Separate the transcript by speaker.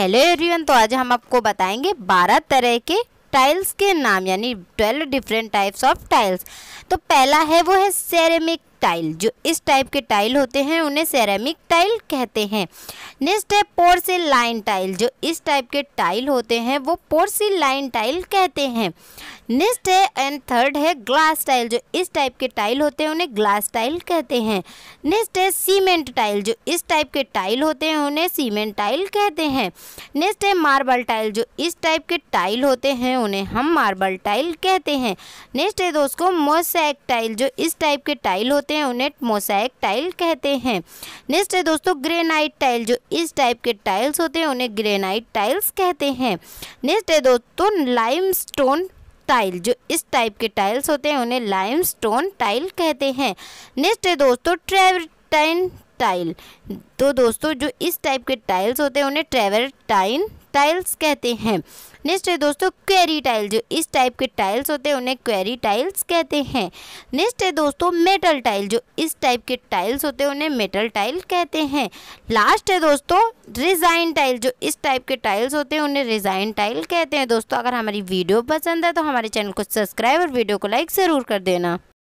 Speaker 1: Hello everyone तो आज हम आपको बताएँगे 12 तरह के टाइल्स के नाम, यानी 12 डिफरेंट टाइप्स ऑफ़ टाइल्स तो पहला है, वो है सेरेमिक टाइल जो इस टाइप के टाइल होते हैं, उन्हें सेरेमिक टाइल कहते हैं। नेक्स्ट है पोर्सिल लाइन टाइल, जो इस टाइप के टाइल होते हैं, वो पोर्सिल लाइन टाइल कहते हैं। नेक्स्ट है एंड थर्ड है ग्लास टाइल, जो इस टाइप के टाइल होते हैं, उन्हें ग्लास टाइल कहते हैं। नेक्स्ट है सीमेंट टाइल, जो इस टाइप के टाइल होते हैं, उन्हें सीमेंट टाइल कहते हैं। नेक्स्ट है मार्बल टाइल, जो इस टाइप के टाइल होते हैं, उन्हें हम मार्बल टाइल कहते हैं। नेक्स्ट है दोस्तों मोसैक टाइल, जो इस टाइप के टाइल होते हैं, उन्हें मोसैक टाइल कहते हैं। नेक्स्ट है दोस्तों, ग्रेनाइट टाइल, जो इस टाइप के टाइल्स होते हैं, उन्हें ग्रेनाइट टाइल्स कहते हैं। नेक्स्ट है दोस्तों लाइम स्टोन टाइल, जो इस टाइप के टाइल्स होते हैं, उन्हें लाइम स्टोन टाइल कहते हैं। नेक्स्ट है दोस्तों, ट्रेवरटाइन टाइल तो दोस्तों, जो इस टाइप के टाइल्स होते हैं, उन्हें ट्रेवरटाइन टाइल्स कहते हैं। नेक्स्ट है दोस्तों क्वेरी टाइल जो इस टाइप के टाइल्स होते हैं, उन्हें क्वेरी टाइल्स कहते हैं। नेक्स्ट है दोस्तों मेटल टाइल जो इस टाइप के टाइल्स होते हैं, उन्हें मेटल टाइल कहते हैं। लास्ट है दोस्तों रिजाइन टाइल जो इस टाइप के टाइल्स होते हैं, उन्हें रिजाइन टाइल कहते हैं। दोस्तों, अगर हमारी वीडियो पसंद है तो हमारे चैनल को सब्सक्राइब और वीडियो को लाइक ज़रूर कर देना।